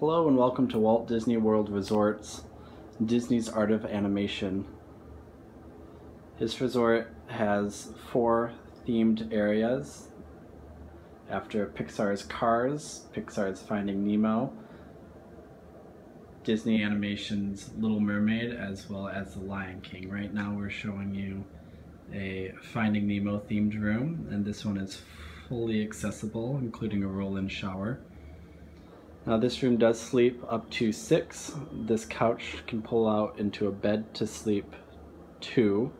Hello and welcome to Walt Disney World Resorts, Disney's Art of Animation. This resort has four themed areas after Pixar's Cars, Pixar's Finding Nemo, Disney Animation's Little Mermaid, as well as The Lion King. Right now we're showing you a Finding Nemo themed room, and this one is fully accessible, including a roll-in shower. Now this room does sleep up to six. This couch can pull out into a bed to sleep two.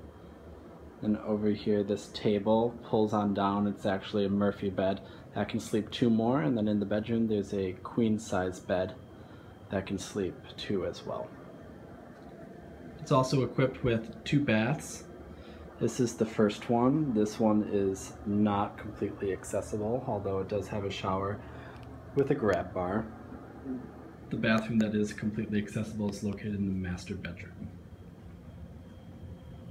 And over here, this table pulls on down. It's actually a Murphy bed that can sleep two more. And then in the bedroom, there's a queen size bed that can sleep two as well. It's also equipped with two baths. This is the first one. This one is not completely accessible, although it does have a shower with a grab bar. The bathroom that is completely accessible is located in the master bedroom.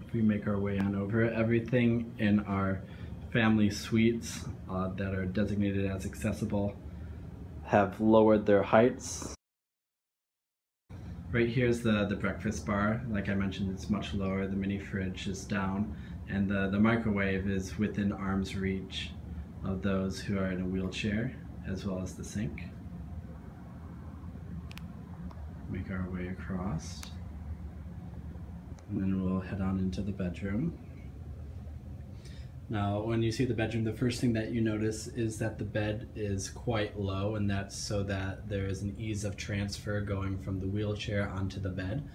If we make our way on over, everything in our family suites uh, that are designated as accessible have lowered their heights. Right here is the, the breakfast bar. Like I mentioned, it's much lower. The mini fridge is down and the, the microwave is within arm's reach of those who are in a wheelchair as well as the sink. Make our way across. And then we'll head on into the bedroom. Now, when you see the bedroom, the first thing that you notice is that the bed is quite low, and that's so that there is an ease of transfer going from the wheelchair onto the bed.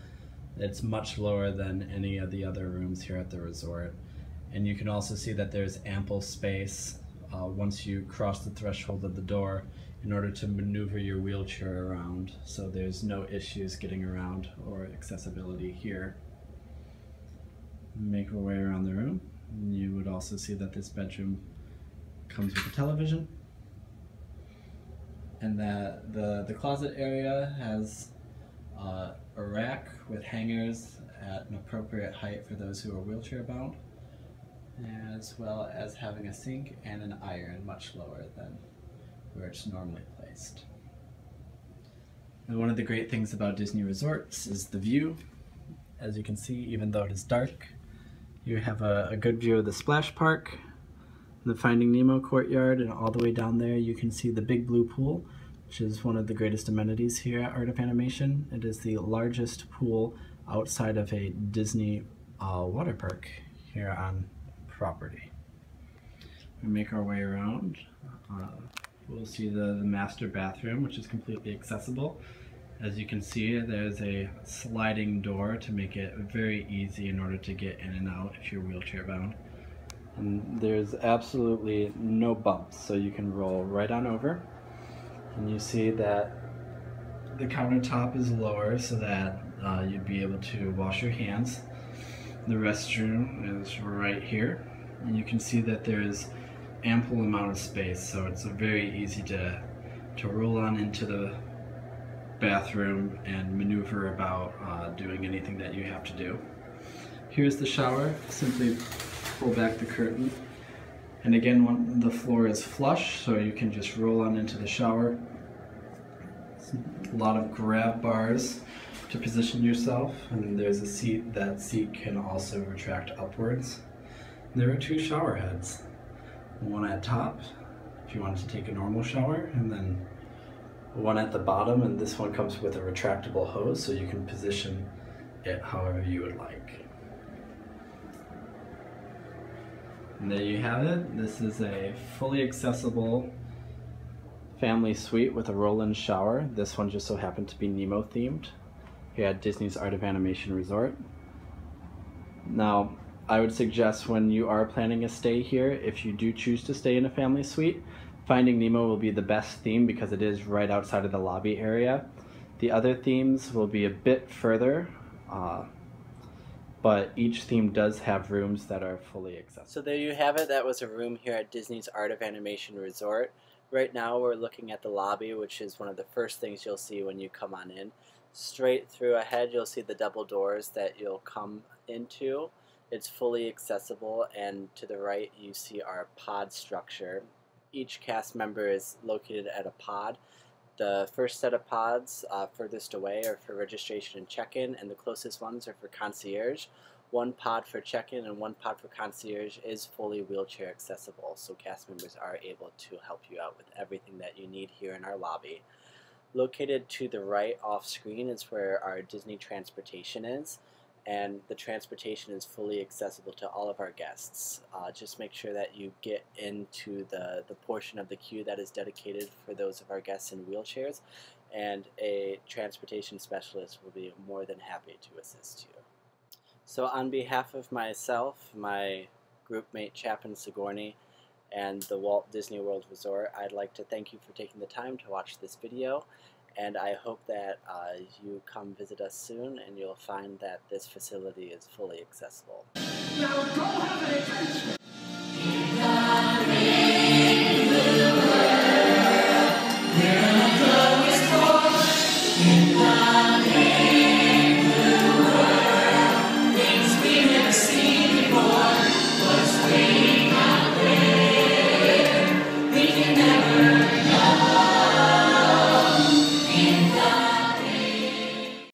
It's much lower than any of the other rooms here at the resort. And you can also see that there's ample space uh, once you cross the threshold of the door in order to maneuver your wheelchair around so there's no issues getting around or accessibility here. Make our way around the room. You would also see that this bedroom comes with a television and that the, the closet area has uh, a rack with hangers at an appropriate height for those who are wheelchair bound as well as having a sink and an iron much lower than where it's normally placed. And one of the great things about Disney resorts is the view. As you can see, even though it is dark, you have a, a good view of the splash park, the Finding Nemo courtyard, and all the way down there you can see the big blue pool, which is one of the greatest amenities here at Art of Animation. It is the largest pool outside of a Disney uh, water park here on property. We make our way around. Uh, we'll see the, the master bathroom, which is completely accessible. As you can see, there's a sliding door to make it very easy in order to get in and out if you're wheelchair bound. And there's absolutely no bumps, so you can roll right on over. And you see that the countertop is lower so that uh, you'd be able to wash your hands. The restroom is right here. And you can see that there is ample amount of space, so it's very easy to, to roll on into the bathroom and maneuver about uh, doing anything that you have to do. Here's the shower. Simply pull back the curtain. And again, when the floor is flush, so you can just roll on into the shower. A lot of grab bars to position yourself, and there's a seat. That seat can also retract upwards. There are two shower heads. One at top, if you wanted to take a normal shower, and then one at the bottom, and this one comes with a retractable hose, so you can position it however you would like. And there you have it. This is a fully accessible family suite with a roll-in shower. This one just so happened to be Nemo themed here at Disney's Art of Animation Resort. Now, I would suggest when you are planning a stay here, if you do choose to stay in a family suite, Finding Nemo will be the best theme because it is right outside of the lobby area. The other themes will be a bit further, uh, but each theme does have rooms that are fully accessible. So there you have it. That was a room here at Disney's Art of Animation Resort. Right now we're looking at the lobby, which is one of the first things you'll see when you come on in. Straight through ahead, you'll see the double doors that you'll come into. It's fully accessible, and to the right you see our pod structure each cast member is located at a pod. The first set of pods uh, furthest away are for registration and check-in, and the closest ones are for concierge. One pod for check-in and one pod for concierge is fully wheelchair accessible, so cast members are able to help you out with everything that you need here in our lobby. Located to the right off screen is where our Disney transportation is and the transportation is fully accessible to all of our guests. Uh, just make sure that you get into the, the portion of the queue that is dedicated for those of our guests in wheelchairs, and a transportation specialist will be more than happy to assist you. So on behalf of myself, my groupmate Chapin Sigourney, and the Walt Disney World Resort, I'd like to thank you for taking the time to watch this video and I hope that uh, you come visit us soon and you'll find that this facility is fully accessible. Now go have an adventure!